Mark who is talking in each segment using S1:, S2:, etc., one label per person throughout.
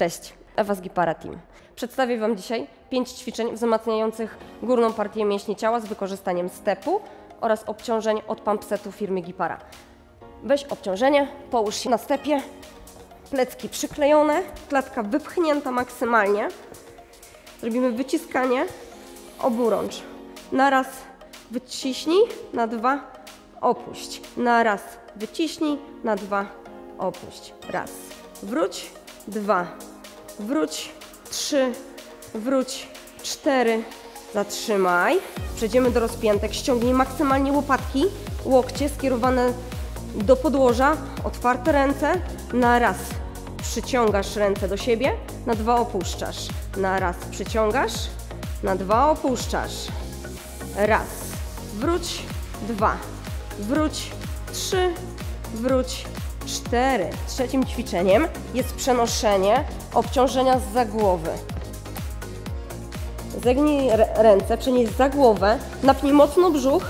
S1: Cześć, Ewa z Gipara Team. Przedstawię Wam dzisiaj 5 ćwiczeń wzmacniających górną partię mięśni ciała z wykorzystaniem stepu oraz obciążeń od pump setu firmy Gipara. Weź obciążenie, połóż się na stepie, plecki przyklejone, klatka wypchnięta maksymalnie. Zrobimy wyciskanie oburącz. Na raz wyciśnij, na dwa opuść. Na raz wyciśnij, na dwa opuść. Raz. Wróć, dwa. Wróć, trzy. Wróć, cztery. Zatrzymaj. Przejdziemy do rozpiętek. Ściągnij maksymalnie łopatki, łokcie skierowane do podłoża, otwarte ręce. Na raz przyciągasz ręce do siebie, na dwa opuszczasz. Na raz przyciągasz, na dwa opuszczasz. Raz, wróć, dwa, wróć, trzy, wróć, cztery. Trzecim ćwiczeniem jest przenoszenie obciążenia za głowy. Zegnij ręce, przenieś za głowę, napnij mocno brzuch,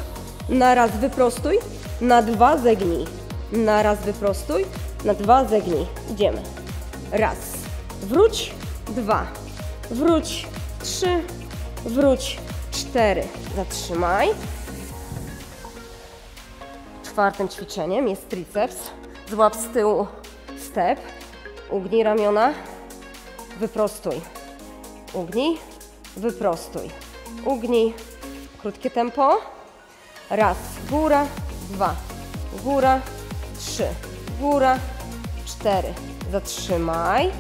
S1: na raz wyprostuj, na dwa zegnij. Na raz wyprostuj, na dwa zegnij. Idziemy. Raz, wróć, dwa, wróć, trzy, wróć, cztery. Zatrzymaj. Czwartym ćwiczeniem jest triceps. Złap z tyłu step, ugnij ramiona, wyprostuj. Ugnij, wyprostuj. Ugnij, krótkie tempo. Raz, góra, dwa, góra, trzy, góra, cztery. Zatrzymaj.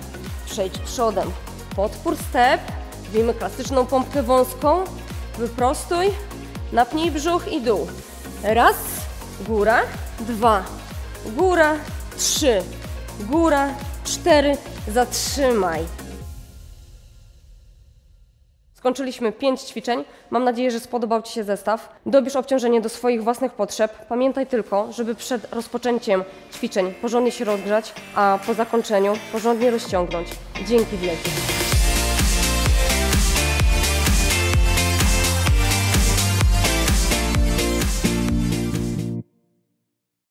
S1: Przejdź przodem. Podpór step. Robimy klasyczną pompkę wąską. Wyprostuj. Napnij brzuch i dół. Raz, góra, dwa, góra, trzy, góra, cztery. Zatrzymaj. Skończyliśmy 5 ćwiczeń. Mam nadzieję, że spodobał Ci się zestaw. Dobierz obciążenie do swoich własnych potrzeb. Pamiętaj tylko, żeby przed rozpoczęciem ćwiczeń porządnie się rozgrzać, a po zakończeniu porządnie rozciągnąć. Dzięki wielkie.